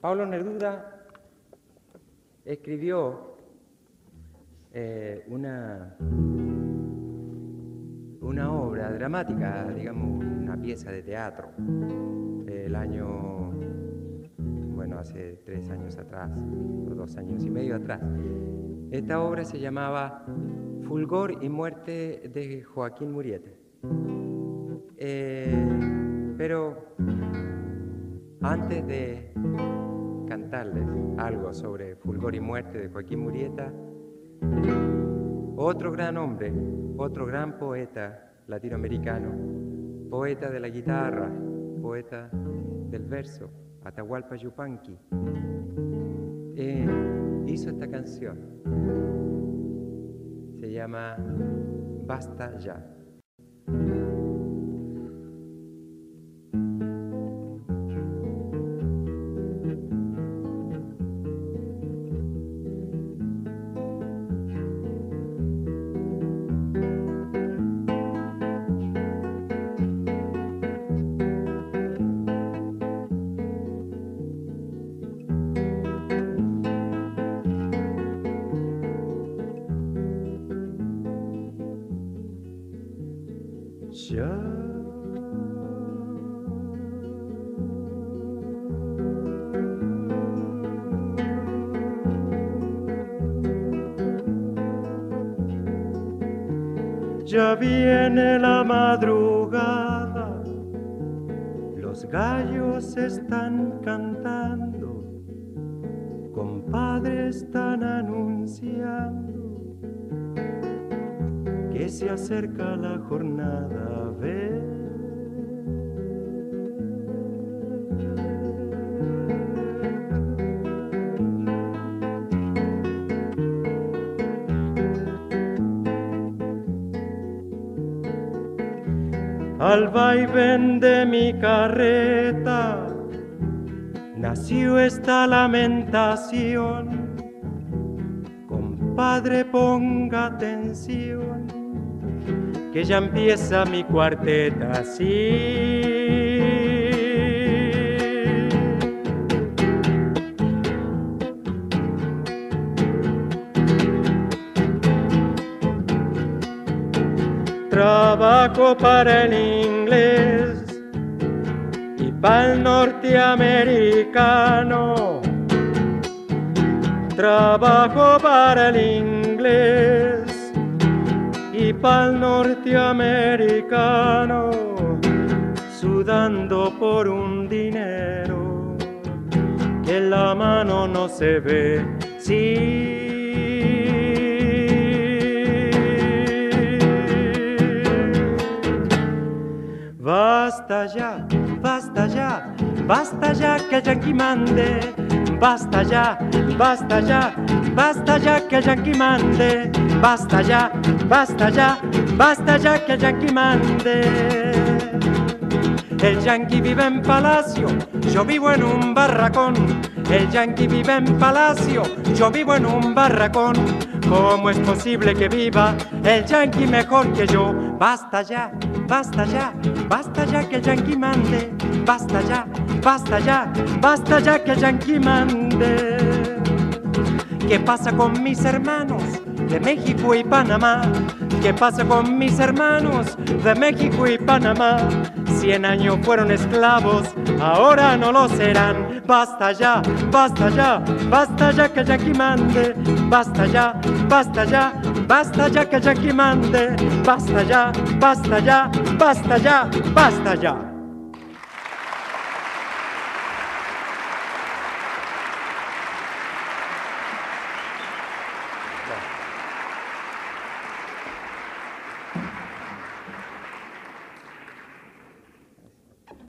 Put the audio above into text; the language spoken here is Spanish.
Pablo Neruda escribió eh, una, una obra dramática, digamos, una pieza de teatro, el año, bueno, hace tres años atrás, o dos años y medio atrás. Esta obra se llamaba Fulgor y muerte de Joaquín Muriete. Eh, pero antes de algo sobre Fulgor y muerte de Joaquín Murieta, otro gran hombre, otro gran poeta latinoamericano, poeta de la guitarra, poeta del verso, Atahualpa Yupanqui, hizo esta canción. Se llama Basta ya. Ya viene la madrugada, los gallos están cantando, compadres están anunciando se acerca la jornada. Ve al vaivén de mi carreta nació esta lamentación. Compadre, ponga atención, que ya empieza mi cuarteta así. Trabajo para el inglés y para el norteamericano. Trabajo para el inglés y para el norteamericano, sudando por un dinero que la mano no se ve. Sí, Basta ya, basta ya, basta ya que el yanqui mande. Basta ya, basta ya, basta ya que el yanqui mande. Basta ya, basta ya, basta ya que el yanqui mande. El yanqui vive en palacio, yo vivo en un barracón. El yanqui vive en palacio, yo vivo en un barracón. ¿Cómo es posible que viva el yanqui mejor que yo? Basta ya, basta ya, basta ya que el yanqui mande. Basta ya, basta ya, basta ya que yanqui mande. ¿Qué pasa con mis hermanos de México y Panamá? ¿Qué pasa con mis hermanos de México y Panamá? Cien años fueron esclavos, ahora no lo serán. Basta ya, basta ya, basta ya que yanqui mande. Basta ya, basta ya, basta ya que yanqui mande. Basta ya, basta ya, basta ya, basta ya.